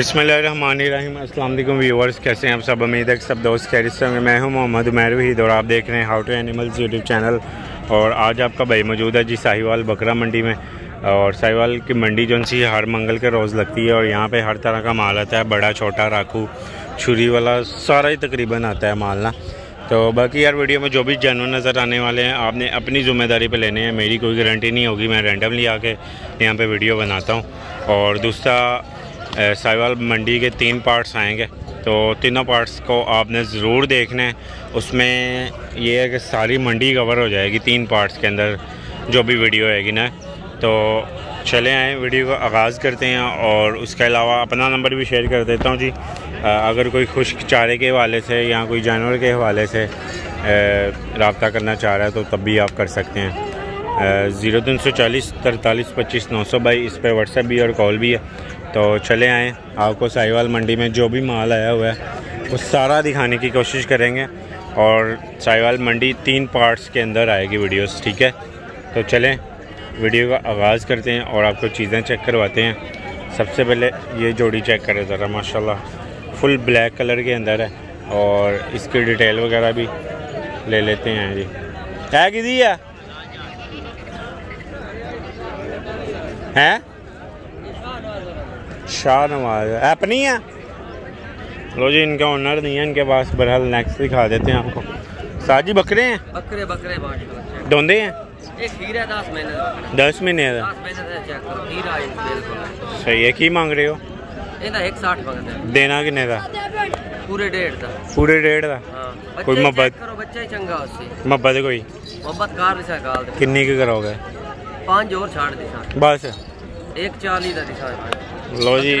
बिसमीम अल्लाम व्यूवर्स कैसे हैं आप सब? उम्मीद है कि सब दोस्त खैरियत से होंगे। मैं हूँ मोहम्मद उमैर वहीद और आप देख रहे हैं how to animals YouTube channel और आज आपका भाई मौजूद है जी साहिवाल बकरा मंडी में। और साहिवाल की मंडी जो सी हर मंगल के रोज़ लगती है और यहाँ पे हर तरह का माल आता है। बड़ा, छोटा, राखू, छुरी वाला सारा ही तकरीबन आता है माल ना। तो बाकी यार, वीडियो में जो भी जानवर नज़र आने वाले हैं, आपने अपनी ज़िम्मेदारी पे लेने हैं। मेरी कोई गारंटी नहीं होगी। मैं रैंडमली आके यहाँ पे वीडियो बनाता हूँ। और दूसरा साहिवाल मंडी के तीन पार्ट्स आएँगे। तो तीनों पार्ट्स को आपने ज़रूर देखना है। उसमें ये है कि सारी मंडी कवर हो जाएगी तीन पार्ट्स के अंदर, जो भी वीडियो आएगी ना। तो चले आए वीडियो का आगाज़ करते हैं और उसके अलावा अपना नंबर भी शेयर कर देता हूँ जी। अगर कोई खुश्क चारे के हवाले से या कोई जानवर के हवाले से रबता करना चाह रहा है तो तब भी आप कर सकते हैं। ज़ीरो तीन सौ चालीस, तरतालीस, पच्चीस, नौ सौ बाई इस पर व्हाट्सएप भी और कॉल भी है। तो चले आएँ। आपको साहिवाल मंडी में जो भी माल आया हुआ है, वो सारा दिखाने की कोशिश करेंगे और साहिवाल मंडी तीन पार्ट्स के अंदर आएगी वीडियोस ठीक है? तो चलें वीडियो का आगाज़ करते हैं और आपको चीज़ें चेक करवाते हैं। सबसे पहले ये जोड़ी चेक करें ज़रा, माशाल्लाह। फुल ब्लैक कलर के अंदर है और इसकी डिटेल वगैरह भी ले लेते हैं जी। है कि है? हैं? शाह नवाज़। अपनी है? लो जी इनका ऑनर नहीं है इनके पास बहरहाल नेक्स्ट दिखा देते हैं आपको। साजी बकरे हैं? बकरे बकरे दोंदे हैं? दस महीने सही है की मांग रहे हो? देना किन्ने का पूरे डेढ़ का पूरे डेढ़ का हाँ। कोई मोहब्बत? बच्चा ही चंगा उससे। मोहब्बत कोई? मोहब्बत कार किन्नी की करोगे? पाँच और छाड़ दी बस। एक चालीस लो जी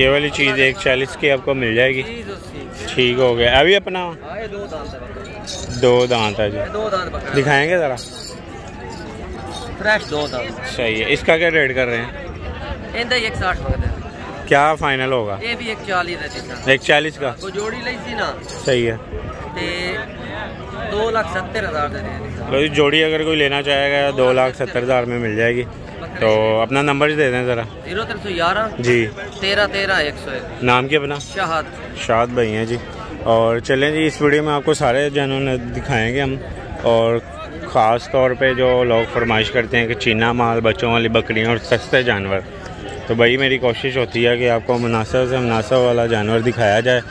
ये वाली चीज़ एक चालीस की आपको मिल जाएगी। ठीक हो गया। अभी अपना? दो दांत है जी। दिखाएँगे ज़रा? फ्रेश दो दांत। सही है। इसका क्या रेट कर रहे हैं? एक साठ क्या फाइनल होगा? ये भी एक चालीस एक चालीस का? तो जोड़ी ली थी ना। सही है। दो लाख सत्तर हज़ार जोड़ी अगर कोई लेना चाहेगा दो लाख सत्तर हज़ार में मिल जाएगी। तो अपना नंबर दे दें ज़रा। ज़ीरो तीन सौ ग्यारह जी। तेरह तेरह एक सौ नाम क्या अपना? शाहद। शाहद भाई हैं जी। और चलें जी इस वीडियो में आपको सारे जानवर दिखाएँगे हम। और ख़ास तौर पे जो लोग फरमाइश करते हैं कि चीना माल बच्चों वाली बकरियाँ और सस्ते जानवर। तो भाई मेरी कोशिश होती है कि आपको मुनासिब से मुनासब वाला जानवर दिखाया जाए।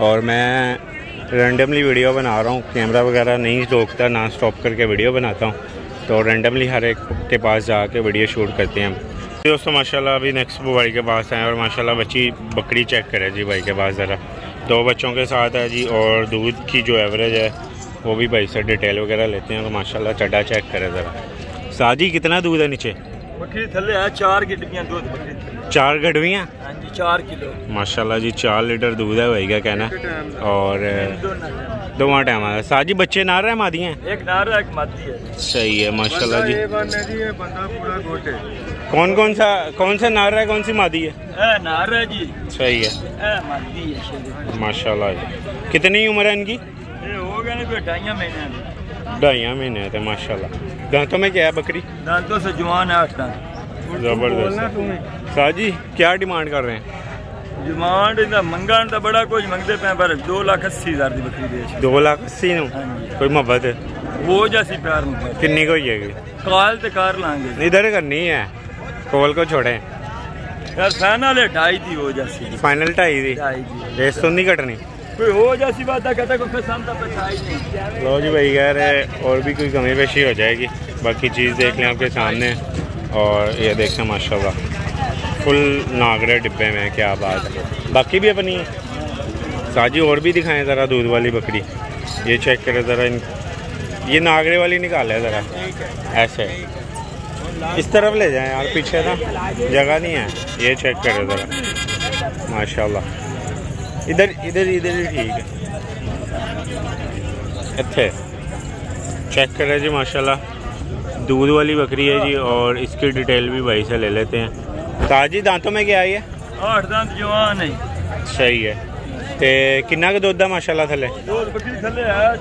और मैं रेंडमली वीडियो बना रहा हूँ कैमरा वगैरह नहीं रोकता ना स्टॉप करके वीडियो बनाता हूँ। तो रेंडमली हर एक के पास जाके वीडियो शूट करते हैं दोस्तों, माशाल्लाह अभी नेक्स्ट भाई के पास आए और माशाल्लाह बच्ची बकरी चेक करे जी भाई के पास ज़रा। दो बच्चों के साथ है जी और दूध की जो एवरेज है, वो भी भाई से डिटेल वगैरह लेते हैं तो माशाल्लाह चड्डा चेक करे ज़रा। साजी कितना दूध है नीचे? बकरी थले चार गिटियाँ दूध बकरी चार गडवियाँ हाँ चार किलो। माशाल्लाह जी चार लीटर दूध है भाई का कहना और दोवा टाइम आ साजी बच्चे नार है मादी हैं? एक नार है एक मादी है। सही है माशाल्लाह जी। कौन कौन सा कौन सा नार है कौन सी मादी है? नार है जी। सही है। मादी है माशाल्लाह जी। कितनी उम्र है इनकी? हो गए ढाइया महीने ढाइया महीने थे माशाल्लाह। दांतों में क्या है बकरी? दांतों से जवान है आठ दांत। ज़बरदस्त। साजी क्या डिमांड कर रहे हैं? डिमांड मंगण तो बड़ा कुछ मंगते पे पर दो लाख अस्सी हज़ार की बकरी दे दो लाख अस्सी कोई मोहब्बत? वो जैसी प्यार मोहब्बत। किन्नी को होगी काल ते कार लांगे। इधर करनी है। कोल को छोड़े। यार फाइनल ढाई दी हो जैसी फाइनल ढाई दी? रेस तो नहीं कटनी? कोई हो जैसी बात है कहता कोई पसंद तो नहीं लो जी भाई कह रहे और भी कोई कमी पेशी हो जाएगी। बाकी चीज़ देख लें आपके सामने। और ये देखें माशाल्लाह। फुल नागरे डिब्बे में, क्या बात है। बाकी भी अपनी साजी और भी दिखाएँ ज़रा, दूध वाली बकरी। ये चेक करें ज़रा इन ये नागरे वाली निकाले ज़रा। ऐसे। इस तरफ़ ले जाएँ यार, पीछे ना। जगह नहीं है। ये चेक करें ज़रा। माशाल्लाह। इधर इधर इधर ही ठीक है। अच्छे चेक करें जी, माशाल्लाह। दूध वाली बकरी है जी और इसकी डिटेल भी भाई से ले लेते हैं। ताजी दांतों में क्या आई है आठ दांत जवान है। सही है। ते किन्ना का दुध है माशाल्लाह थले दूध बकरी थले है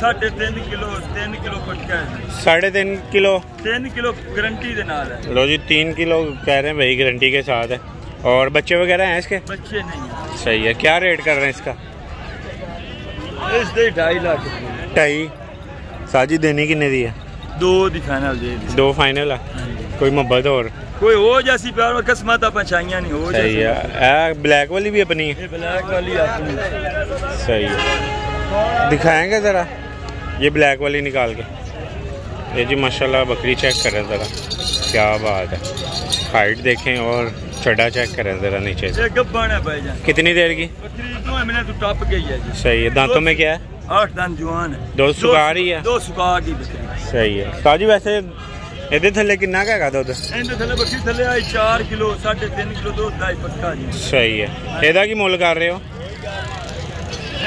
साढ़े तीन किलो तीन किलो पटका है। साढ़े तीन किलो? तीन किलो गारंटी दे नाल है। लो जी तीन किलो कह रहे हैं भाई गारंटी के साथ है। और बच्चे वगैरह हैं इसके? बच्चे नहीं सही है। क्या रेट कर रहे हैं इसका? इस दे ढाई लाख ढाई? साजी देनी किन्ने दी है? दो दी फाइनल दे दी दो फाइनल है कोई मोहब्बत और? कोई हो जैसी प्यार में किस्मत पछाइयाँ नहीं हो सही है। ए, ब्लैक वाली भी अपनी है। ब्लैक वाली अपनी सही है। दिखाएँगे ज़रा? ये ब्लैक वाली निकाल के। ये जी माशाल्लाह बकरी चेक करें ज़रा। क्या बात है। हाइट देखें और चढ़ा चेक करें ज़रा नीचे से। है कितनी देर की? तो टप गई है जी। सही है। दांतों में क्या है? आठ दान जवान है दो सुका रही है दो सुका की बकरी ਸਹੀ ਹੈ ਸਾਜੀ ਵੈਸੇ ਇਹਦੇ ਥੱਲੇ ਕਿੰਨਾ ਕੁ ਹੈਗਾ ਦੁੱਧ ਇਹਦੇ ਥੱਲੇ ਬੱਕਰੀ ਥੱਲੇ ਆਈ 4 ਕਿਲੋ 3.5 ਕਿਲੋ ਦੁੱਧ ਦਾ ਹੀ ਪੱਕਾ ਜੀ ਸਹੀ ਹੈ ਇਹਦਾ ਕੀ ਮੁੱਲ ਕਰ ਰਹੇ ਹੋ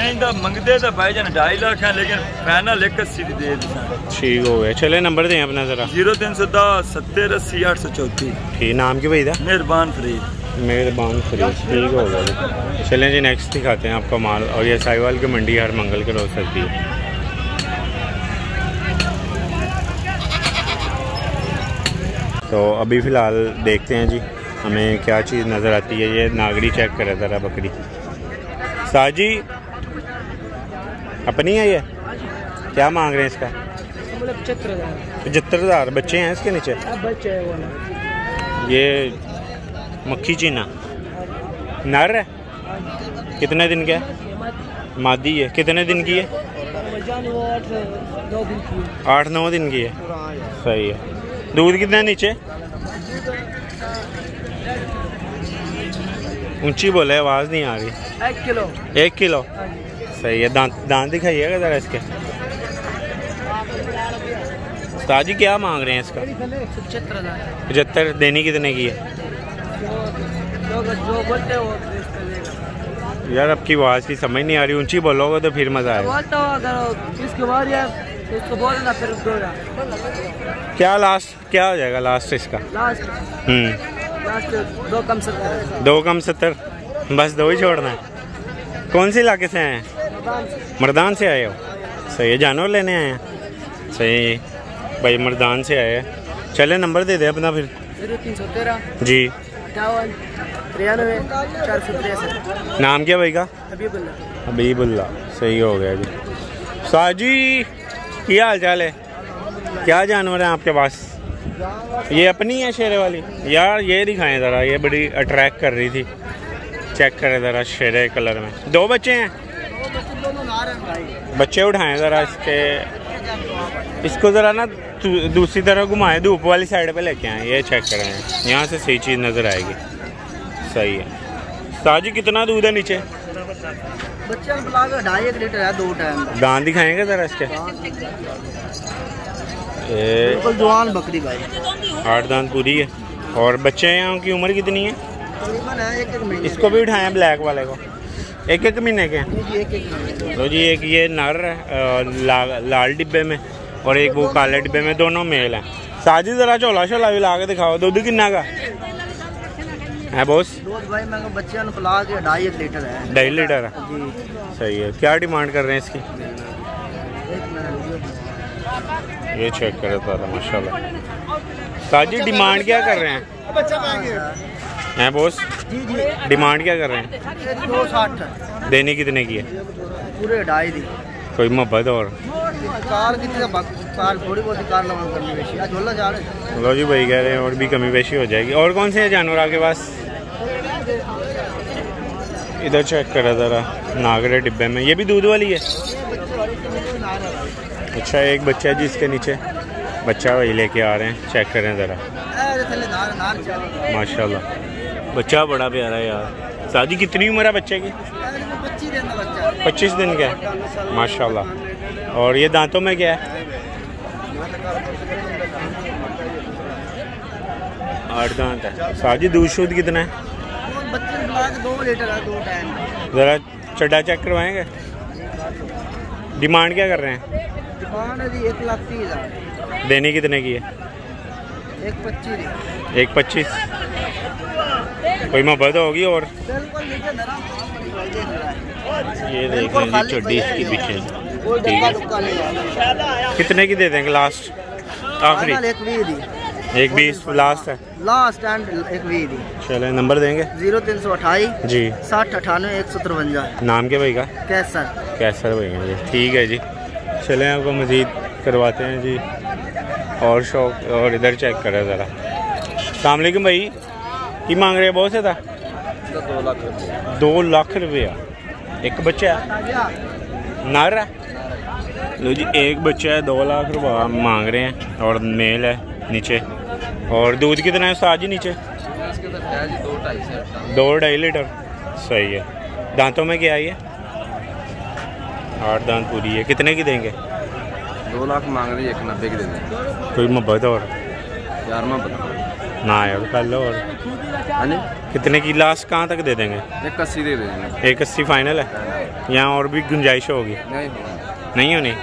ਇਹਦਾ ਮੰਗਦੇ ਤਾਂ ਭਾਈਜਾਨ 2.5 ਲੱਖ ਹੈ ਲੇਕਿਨ ਫਾਈਨਲ 180 ਦੀ ਦੇ ਦਿੱਤਾ ਠੀਕ ਹੋ ਗਿਆ ਚਲੇ ਨੰਬਰ ਦੇ ਆਪਣਾ ਜ਼ਰਾ 0310 70 80 834 ठीक नाम की भाई दा ਮਿਹਰਬਾਨ ਫਰੀਦ मेहरबान फरीद ठीक हो गया चलें जी नेक्स्ट दिखाते हैं आपका माल। और ये साहिवाल की मंडी हर मंगल के रोज सकती है। तो अभी फ़िलहाल देखते हैं जी हमें क्या चीज़ नज़र आती है। ये नागरी चेक करें ज़रा बकरी। साजी अपनी है ये? क्या मांग रहे हैं इसका? पचहत्तर हज़ार। बच्चे हैं इसके नीचे? बच्चे ये मक्खी चीना नर है? कितने दिन का है? मादी है। कितने दिन की है? आठ नौ दिन की है। सही है। दूध कितना है नीचे? ऊँची बोले आवाज़ नहीं आ रही। एक किलो। एक किलो? सही है। दांत दांत दिखाइएगा ज़रा इसके। ताजी क्या मांग रहे हैं इसका? पचहत्तर देनी कितने की है? जो बोलते हैं वो यार आपकी आवाज़ की समझ नहीं आ रही ऊँची बोलोगे तो फिर मज़ा आएगा। बोलता हूँ अगर इसके बाद यार तो इसको बोल देना फिर हज़ार क्या लास्ट क्या हो जाएगा लास्ट इसका? लास्ट हम्म। लास्ट दो कम सत्तर दो कम सत्तर। बस दो ही छोड़ना है। कौन से इलाके से आए हैं? मर्दान से। आए हो? सही है जानवर लेने आए हैं? सही भाई मर्दान से आए हैं। चले नंबर दे दे अपना फिर। ज़ीरो तीन सौ तेरह। जी। इक्यावन तिरानवे चार सौ तिरसठ। नाम क्या भाई का? हबीबुल्ला हबीबुल्ला सही हो गया जी। साजी क्या हाल चाल है? क्या जानवर है आपके पास? ये अपनी है शेरे वाली? यार ये दिखाएँ ज़रा। ये बड़ी अट्रैक्ट कर रही थी। चेक करें ज़रा शेरे कलर में। दो बच्चे हैं? बच्चे उठाएँ ज़रा इसके इसको ज़रा ना दूसरी तरह घुमाएँ धूप वाली साइड पे लेके आए ये चेक करें। यहाँ से सही चीज़ नज़र आएगी। सही है। साजी कितना दूध है नीचे? बच्चे हम बुला के ढाई एक लीटर है दो टाइम दांत दिखाएँगे ज़रा इसके? जवान बकरी भाई। आठ दान पूरी है। और बच्चे हैं उनकी उम्र कितनी है? इसको भी उठाएँ ब्लैक वाले को। एक एक महीने के? हैं तो जी एक ये नर ला, लाल डिब्बे में और एक वो काले डिब्बे में दोनों मेल हैं। साजी ज़रा झोला शोला भी ला के दिखाओ दूध किन्ना का? है बॉस? बच्चे के ढाई लीटर है। ढाई लीटर है? सही है। क्या डिमांड कर रहे हैं इसकी? ये चेक करो तो माशाल्लाह। साजी डिमांड क्या कर रहे हैं? हैं बॉस? जी जी। डिमांड क्या कर रहे हैं? दो साठ देने कितने की है? पूरे ढाई दी। कोई मोहब्बत और? कार कितने कार थोड़ी बहुत कार लगा करनी वैसी आज झोला जा रहे लो जी भाई कह रहे हैं और भी कमी पेशी हो जाएगी। और कौन से हैं जानवर आपके पास? इधर चेक करा ज़रा नागरे डिब्बे में। ये भी दूध वाली है? अच्छा एक बच्चा है जिसके नीचे। बच्चा वही लेके आ रहे हैं। चेक करें ज़रा। माशाल्लाह। बच्चा बड़ा प्यारा है यार। शादी कितनी उम्र है बच्चे की? पच्चीस दिन का है। माशाल्लाह। और ये दांतों में क्या है? आठ दांत है। शादी दूध शूध कितना है? है ज़रा चड्डा चेक करवाएँगे? डिमांड क्या कर रहे हैं? जी एक लाख तीस देने कितने की है? एक पच्चीस। कोई मोहब्बत होगी और ये देख लें जी चड्डी इसकी पीछे। ठीक। है है। कितने की दे देंगे लास्ट आखिरी। एक एक बीस लास्ट है। लास्ट एंड एक चले नंबर देंगे? ज़ीरो तीन सौ अठाई जी। साठ अठानवे एक सौ तिरवंजा। नाम के भाई का? कैसर। कैसर जी। ठीक है जी। चले आपको मज़ीद करवाते हैं जी। और शौक, और इधर चेक करें ज़रा। सलामकुम भाई। की मांग रहे बहुत से था दो लाख रुपया एक बच्चा है? नर? है लो जी, एक बच्चा है, दो लाख रुपया मांग रहे हैं, और मेल है नीचे। और दूध कितना है साज ही नीचे? दो ढाई लीटर। सही है। दांतों में क्या है आठ दांत पूरी है। कितने की देंगे? दो लाख मांग रही एक नब्बे की दे दें कोई मोहब्बत और? ग्यारहवा बता। ना यार कर लो और। हाँ कितने की लास्ट कहाँ तक दे देंगे? एक अस्सी दे देंगे। एक अस्सी फाइनल है? यहाँ और भी गुंजाइश होगी? नहीं। नहीं होनी?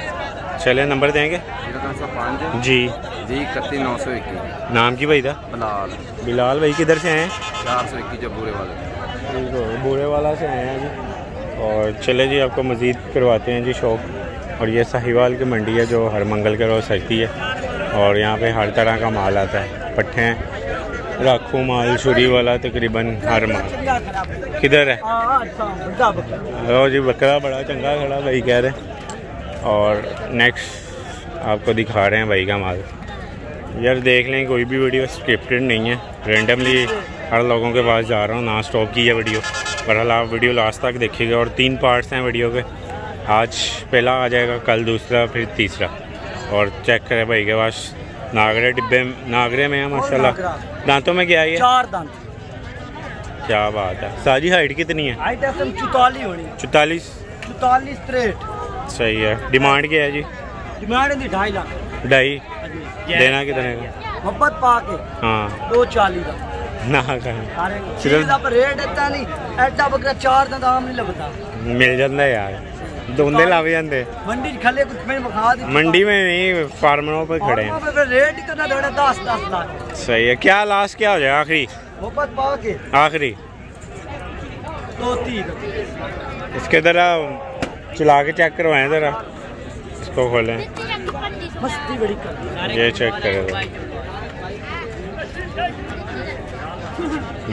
चले नंबर देंगे? पाँच जी। जी इकतीस नौ सौ इक्कीस। नाम की भाई था बलाल। बिलाल भाई किधर से हैं? चार सौ इक्कीस जब बुरे वाले। बूढ़े वाला से आए हैं जी। और चले जी आपको मज़ीद करवाते हैं जी शौक। और ये साहिवाल की मंडी है जो हर मंगल के रोज़ सजती है। और यहाँ पे हर तरह का माल आता है। पट्ठे, राखू माल, छुरी वाला तकरीबन हर माल। किधर है? लो जी बकरा बड़ा चंगा खड़ा भाई कह रहे। और नेक्स्ट आपको दिखा रहे हैं भाई का माल। यार देख लें, कोई भी वीडियो स्क्रिप्टेड नहीं है। रेंडमली हर लोगों के पास जा रहा हूँ, ना स्टॉप की है वीडियो बहरहाल आप वीडियो लास्ट तक देखिएगा और तीन पार्ट्स हैं वीडियो के। आज पहला आ जाएगा कल दूसरा फिर तीसरा। और चेक करें भाई के पास नागरे डिब्बे नागरे में है माशाल्लाह। दांतों में क्या है चार दांत। क्या बात है। सारी हाइट कितनी है? हाइट एफएम होनी। 44 44 तिरसठ सही है। डिमांड क्या है जी? डिमांड ढाई लाख। ढाई? हाँ देना कितने का मोहब्बत पाके हाँ। दो चालीस का ना रेट नहीं बकरा चार दांत नहीं लगता। मिल जाता यार। धोंधे लावे जाते मंडी में नहीं फार्मरों पर खड़े हैं। सही है। क्या लास्ट क्या हो जाए आखिरी। आखिरी इसके जरा चला के चेक करवाए जरा। इसको खोले। ये चेक करें।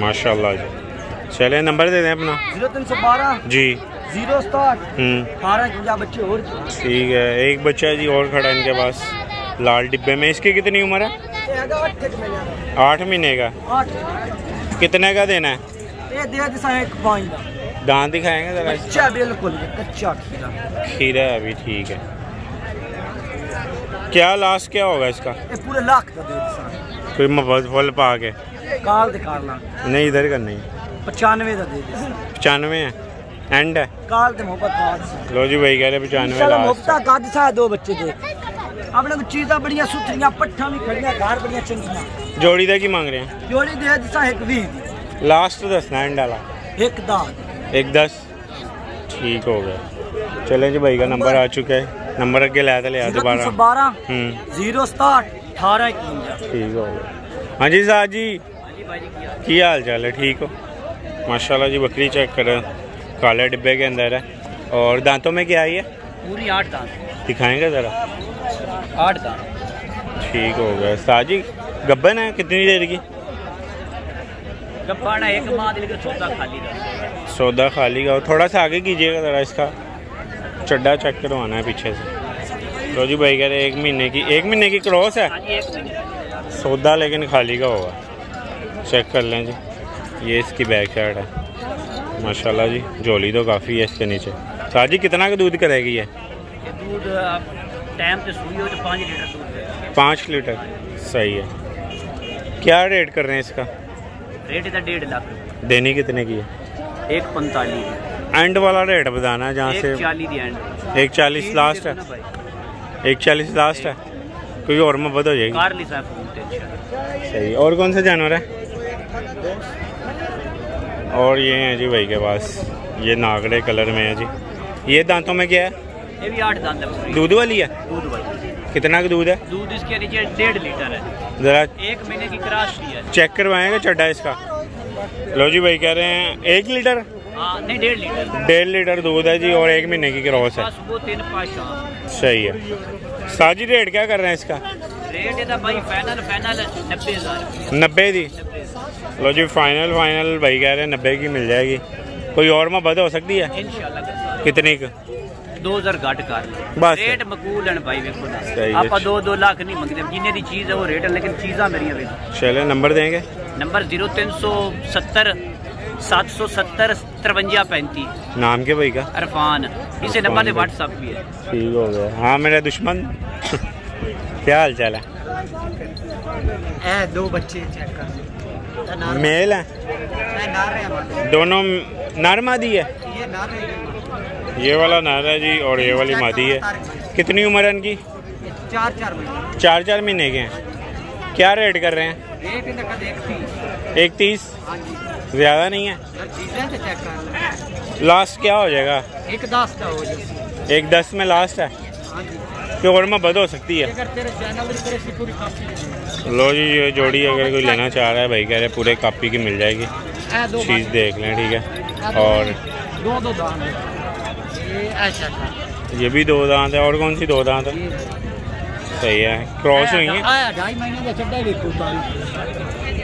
माशाल्लाह चले नंबर दे दें अपना। ज़ीरो तीन सौ बारह। जी। ज़ीरो हम्म। बच्चे और ठीक है एक बच्चा जी और खड़ा इनके पास लाल डिब्बे में। इसकी कितनी उम्र है? आठ महीने का। कितने का देना है? दांत दिखाएँगे जरा कच्चा बिल्कुल कच्चा खीरा। खीरा है अभी ठीक है। क्या लास्ट क्या होगा इसका? पूरे लाख का दे कोई मफल फल पा के। काल दिखा नहीं इधर का नहीं। पचानवे का दे पचानवे है? एंड है ਕਾਲ ਤੇ ਮੁਹੱਬਤ ਪਾ ਦਿਸਾ लो जी भाई कह रहे पचानवे ਚਲੋ लास्ट ਮੁਫਤਾ ਕੱਦ ਸਾ ਦੋ ਬੱਚੇ ਦੇ ਆਪਣੇ ਕੋਲ ਚੀਜ਼ਾਂ ਬੜੀਆਂ ਸੁਥਰੀਆਂ ਪੱਠਾਂ ਵੀ ਖੜੀਆਂ ਘਰ ਬੜੀਆਂ ਚੰਗੀਆਂ जोड़ी का की मांग रहे हैं ਜੋੜੀ ਦੇ ਦਿਸਾ ਇੱਕ 20 ਦੀ लास्ट दसना एंड वाला ਇੱਕ ਦਾ एक दस ठीक हो गया चले जी भाई का नंबर आ चुका है नंबर अगे लै तो लिया दोबारा 12 हम्म 067 18 51 ठीक हो गया हाँ जी साहब जी की हाल चाल है ठीक हो माशाल्लाह जी बकरी चेक कर काले डिब्बे के अंदर है। और दांतों में क्या आई है पूरी 8 दांत। दिखाएँगे ज़रा? 8 दांत। ठीक हो गया। साहब जी गब्बन है? कितनी देर की? गप्पाना एक माँ दिल के सौदा खाली दा सौदा खाली का। थोड़ा सा आगे कीजिएगा ज़रा इसका। चड्डा चेक करवाना है पीछे से। तो जी भाई कह रहे एक महीने की एक महीने की क्रॉस है? हाँ एक सौदा लेकिन खाली का होगा। चेक कर लें जी। ये इसकी बैक साइड है। माशाल्लाह जी झोली तो काफ़ी है इसके नीचे। साहब जी कितना का दूध करेगी ये? दूध टाइम पे सुई हो तो 5 लीटर दूध पाँच लीटर? सही है। क्या रेट कर रहे हैं इसका? रेट इधर डेढ़ लाख देनी कितने की है? एक पैंतालीस। एंड वाला रेट बताना है जहाँ से एक चालीस एक चालीस लास्ट है। एक चालीस लास्ट है। कोई और मोहब्बत हो जाएगी? सही और कौन सा जानवर है? और ये हैं जी भाई के पास। ये नागड़े कलर में है जी। ये दांतों में क्या है? ये भी आठ दांत है दूध वाली है? दूध वाली। कितना का दूध है? दूध इसके नीचे डेढ़ लीटर है। ज़रा एक महीने की क्रॉस है। चेक करवाएँगे चड्डा इसका। लो जी भाई कह रहे हैं एक लीटर? हाँ नहीं डेढ़ लीटर। डेढ़ लीटर दूध है जी और एक महीने की क्रॉस है। शाम। सही है। साजी रेट क्या कर रहे हैं इसका? ਰੇਟ ਇਹਦਾ ਬਾਈ ਫਾਈਨਲ ਫਾਈਨਲ 90000 नब्बे दी लो जी फाइनल फाइनल भाई कह रहे हैं नब्बे की मिल जाएगी कोई और मोहब्बत हो सकती है ਇਨਸ਼ਾਅੱਲਾ कितनी की 2000 ਘੱਟ ਕਰ ਬਸ। ਰੇਟ ਮਕਬੂਲ ਹਨ ਬਾਈ ਵੇਖੋ ਨਾ ਸਹੀ ਹੈ। ਆਪਾਂ 2 2 ਲੱਖ ਨਹੀਂ ਮੰਗਦੇ ਜਿੰਨੇ ਦੀ ਚੀਜ਼ ਹੈ ਉਹ ਰੇਟ ਹੈ ਲੇਕਿਨ ਚੀਜ਼ਾਂ ਮੇਰੀਆਂ ਵੇਖ चले नंबर देंगे नंबर 0370 770 5335 नाम के भाई का अरफान इसे नंबर पे व्हाट्सअप भी है ठीक हो गया हाँ मेरा दुश्मन क्या हाल चाल है? दो बच्चे चेक मेल है? दोनों नर मादी है? ये है। ये वाला नर है जी और ये वाली मादी है। कितनी उम्र है इनकी? चार चार महीने। चार चार महीने के हैं। क्या रेट कर रहे हैं? एक तीस। हाँ ज़्यादा नहीं है? तो लास्ट क्या हो जाएगा? एक दस का हो जाएगा एक दस में लास्ट है? हाँ जो वर्मा बद हो सकती है। लो जी ये जोड़ी अगर कोई लेना चाह रहा है भाई कह रहे पूरे कापी की मिल जाएगी। चीज़ देख लें ठीक है? और दो दो दांत ये, भी दो दांत है और कौन सी दो दांत है? सही है क्रॉस हुई है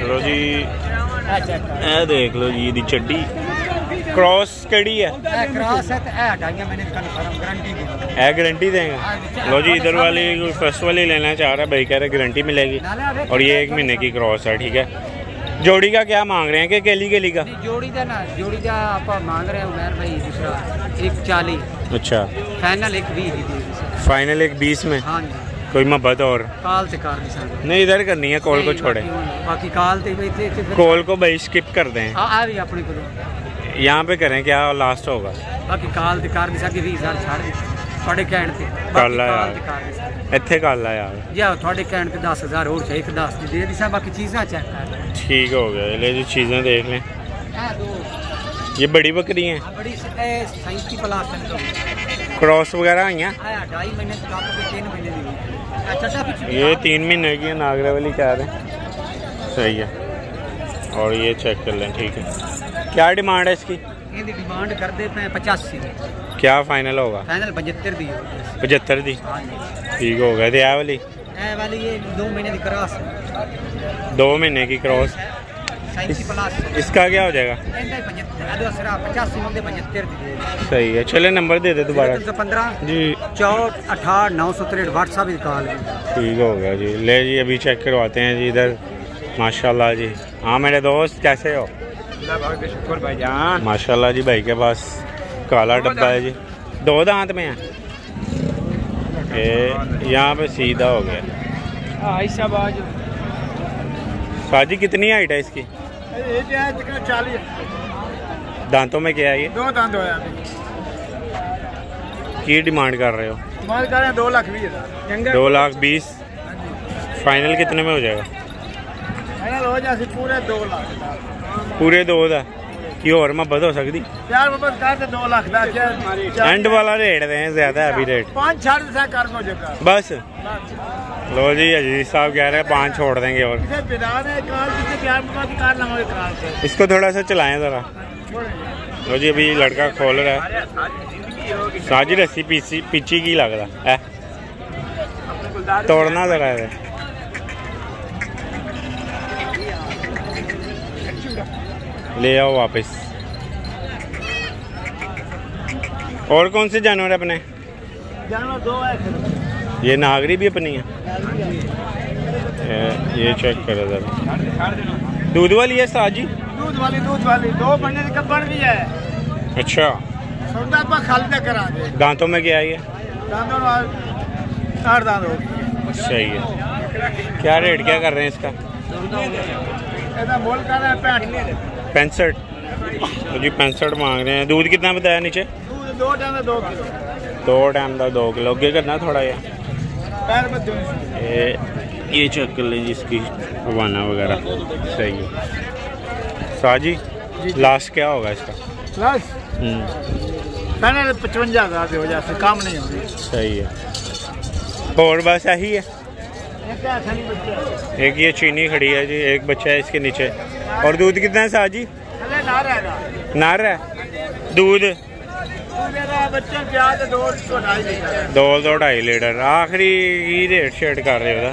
लो जी। देख लो जी ये चड्डी। ਕ੍ਰਾਸ ਕਿਹੜੀ ਹੈ ਇਹ ਕ੍ਰਾਸ ਹੈ ਤੇ ਇਹ ਢਾਈਆਂ ਮਹੀਨੇ ਦਾ ਕਨਫਰਮ ਗਾਰੰਟੀ ਦੀ ਇਹ गारंटी देंगे लो जी इधर वाली फर्स्ट वाली लेना चाह रहा है भाई कह रहे गारंटी मिलेगी और ये एक महीने की क्रॉस है ठीक है जोड़ी का क्या मांग रहे हैं कि केली केली का ਨਹੀਂ, ਜੋੜੀ ਦਾ ਨਾ ਜੋੜੀ ਦਾ ਆਪਾਂ ਮੰਗ ਰਹੇ ਹਾਂ ਉਮਰ ਭਾਈ ਦੂਸਰਾ 140 अच्छा ਫਾਈਨਲ 120 ਦੀ ਦੇ ਦਿਓ फाइनल एक बीस में ਹਾਂਜੀ कोई मोहब्बत और ਕਾਲ ਤੇ ਕਰ ਨਹੀਂ ਸਕਦੇ नहीं इधर करनी है कॉल को छोड़े ਬਾਕੀ- ਬਾਕੀ ਕਾਲ ਤੇ ਵੀ ਇੱਥੇ ਇੱਥੇ ਫਿਰ कॉल को भाई स्किप कर दें ਆ ਆ ਵੀ ਆਪਣੇ ਕੋਲ यहाँ पे करें क्या लास्ट होगा ਬਾਕੀ ਕਾਲ ਤੇ ਕਰ ਨਹੀਂ ਸਕਦੇ 20000 ਛੱਡ ਦੇ ਤੁਹਾਡੇ ਕਹਿਣ ਤੇ ਕਰ ਬਾਕੀ ਲਾ ਕਾਲ ਯਾਰ। ਤੇ ਕਰ ਨਹੀਂ ਸਕਦੇ ਇੱਥੇ ਕਰ ਲਾ यार ਜੇ ਆਹ ਤੁਹਾਡੇ ਕਹਿਣ ਤੇ 10000 ਹੋਰ ਚਾਹੀਏ ਇੱਕ 10 ਦੀ ਦੇ ਦਿਸਾ ਬਾਕੀ ਚੀਜ਼ਾਂ ਚੈੱਕ ਕਰ ठीक हो गया ले जी चीज़ें देख लें ਇਹ ਦੋ ये बड़ी बकरी हैं ਆ ਬੜੀ ਸ- ਇਹ 37 ਪਲਾਸ ਤੋਂ क्रॉस वगैरह आई हैं ਆਇਆ ਢਾਈ ਮਹੀਨੇ ਤੋਂ ਕੱਪ ਕੇ 3 ਮਹੀਨੇ ਦੀ ਹੋਈ ਅੱਛਾ ਤਾਂ ਪਿੱਛੇ ये तीन महीने की है नागरा वाली कह रहे हैं सही है और ये चेक कर लें ठीक है क्या डिमांड है इसकी? डिमांड कर देते हैं पचासी। क्या फाइनल होगा? फाइनल पचहत्तर दी पचहत्तर दी? हाँ ठीक हो गया। तो वाली? वाली ये दो महीने की क्रॉस दो महीने की क्रॉस इस, इसका क्या हो जाएगा? हाँ, सही है। चले नंबर दे दे दोबारा। जी। चौथ अठारह नौ सौ तिरठ व्हाट्सअप ठीक हो गया जी। ले जी अभी चेक करवाते हैं जी इधर। माशाल्लाह जी। हाँ मेरे दोस्त कैसे हो? शुक्र भाई जान। माशाल्लाह जी भाई के पास काला डब्बा है जी। दो दांत में है? ये यहाँ पे सीधा हो गया। ऐसा साजी कितनी हाइट है इसकी? चालीस। दांतों में क्या है ये? दो दांत होया की डिमांड कर रहे हो? माल कर रहे हैं दो लाख चंगा दो लाख बीस। फाइनल कितने में हो जाएगा? फाइनल हो जाए पूरे दो लाख पूरे दो ਦਾ ਕੀ ਹੋਰ ਮੁਹੱਬਤ ਹੋ ਸਕਦੀ चार मोहब्बत कर दे दो लाख का ਐਂਡ ਵਾਲਾ ਰੇਟ ਦੇ ਜ਼ਿਆਦਾ ਹੈ ਵੀ ਰੇਟ पाँच छाड़ से कर दो जगह बस लो जी अजीज साहब कह रहे हैं पाँच छोड़ देंगे और किसे बिना ने कार किसे प्यार मोहब्बत कार लगा कार से इसको थोड़ा सा चलाएं ज़रा लो जी अभी लड़का खोल रहा है साजी रस्सी पीछी पीछी की लग रहा है तोड़ना ज़रा है ले आओ वापस। और कौन से जानवर है अपने? जानवर दो है ये नागरी भी अपनी है? ये- चेक करो ज़रा। दूध वाली है साजी दूध वाली दूध वाली। दो बनने की कब्बड़ भी है। अच्छा। सौदा पर खाली तक करा दे। दांतों में क्या है ये? दांतों वाल- आठ दांत हो सही है। क्या रेट क्या कर रहे हैं इसका? बोल कर रहे हैं पैंठ पैंसठ तो जी पैंसठ मांग रहे हैं दूध कितना बताया नीचे दो टाइम दो किलो दो टाइम का दो किलो अगे करना थोड़ा ये ये चेक कर लीजिए इसकी हवाना वगैरह सही है साजी लास्ट क्या होगा इसका हम्म, पचवंजा हज़ार काम नहीं होगी सही है और बस यही है एक ये चीनी खड़ी है जी एक बच्चा है इसके नीचे और दूध कितना है शाह जी? नार है? दूध? तो दो दो ढाई लीटर। आखिरी की रेट शेट कर रहे हो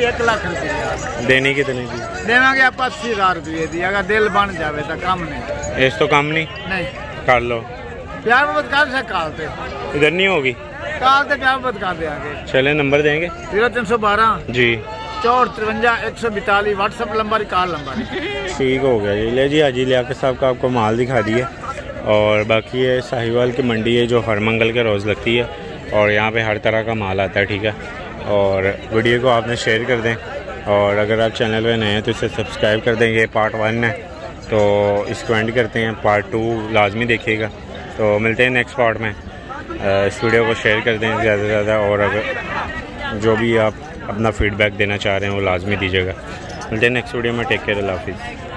एक लाख रुपये देनी कितने की देवे आप अस्सी हज़ार रुपये की अगर दिल बन जाए तो कम नहीं। इस तो कम नहीं? नहीं। कर लो। प्यार मोहब्बत कर से कालते इधर नहीं होगी? कालते प्यार मोहब्बत कर देंगे। चले नंबर देंगे? ज़ीरो तीन सौ बारह। जी। 453 142 व्हाट्सएप नंबर कार नंबर। ठीक हो गया जी। ले जी हाजी लियाकत साहब का आपको माल दिखा दिया और बाकी ये साहिवाल की मंडी है, जो हर मंगल के रोज़ लगती है। और यहाँ पे हर तरह का माल आता है, ठीक है। और वीडियो को आपने शेयर कर दें। और अगर आप चैनल पे नए हैं तो इसे सब्सक्राइब कर दें ये पार्ट वन है तो इसको एंड करते हैं। पार्ट टू लाजमी देखिएगा। तो मिलते हैं नेक्स्ट पार्ट में। इस वीडियो को शेयर कर दें ज़्यादा से ज़्यादा। और अगर जो भी आप अपना फीडबैक देना चाह रहे हैं, वो लाजमी दीजिएगा। मिलते हैं नेक्स्ट वीडियो में टेक केयर हाफिज़।